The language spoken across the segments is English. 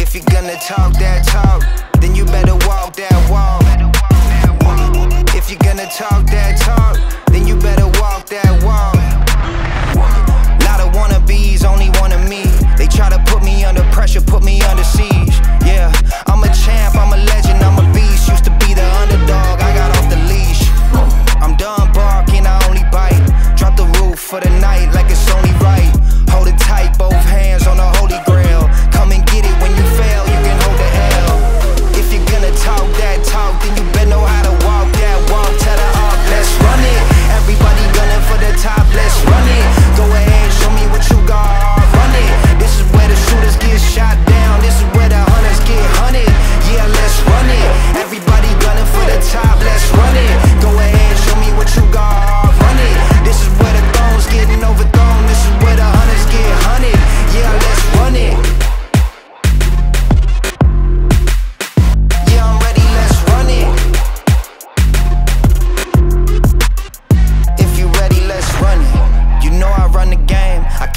If you're gonna talk that talk. for the night.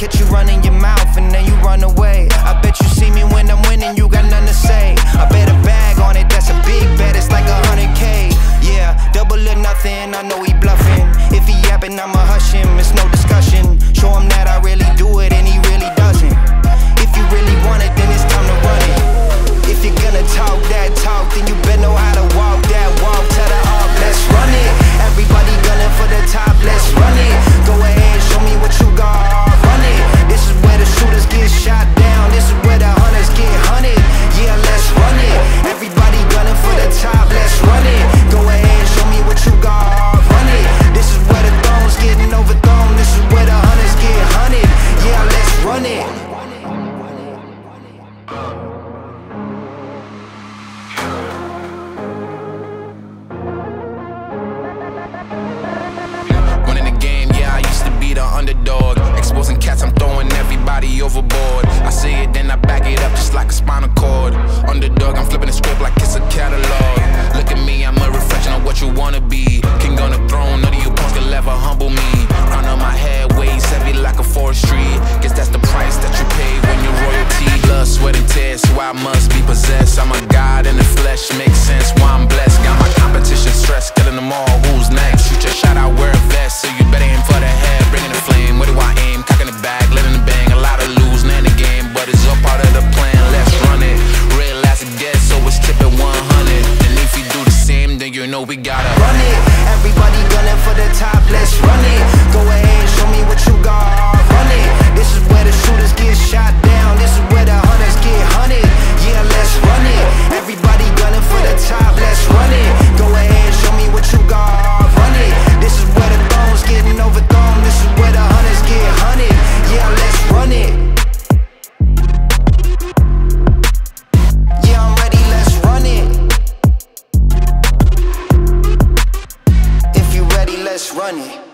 catch you running your mouth and then you dog. Exposing cats, I'm throwing everybody overboard. I see it, then I back it up just like a spinal cord. Underdog, I'm flipping the script like it's a catalog. Look at me, I'm a reflection of what you wanna be. King on the throne, none of you punks can ever humble me. Crown on my head, weighs heavy like a forest tree. Guess that's the price that you pay when you're royalty. Blood, sweat, and tears, so I must be possessed. I'm a god in the flesh, mixed. just running.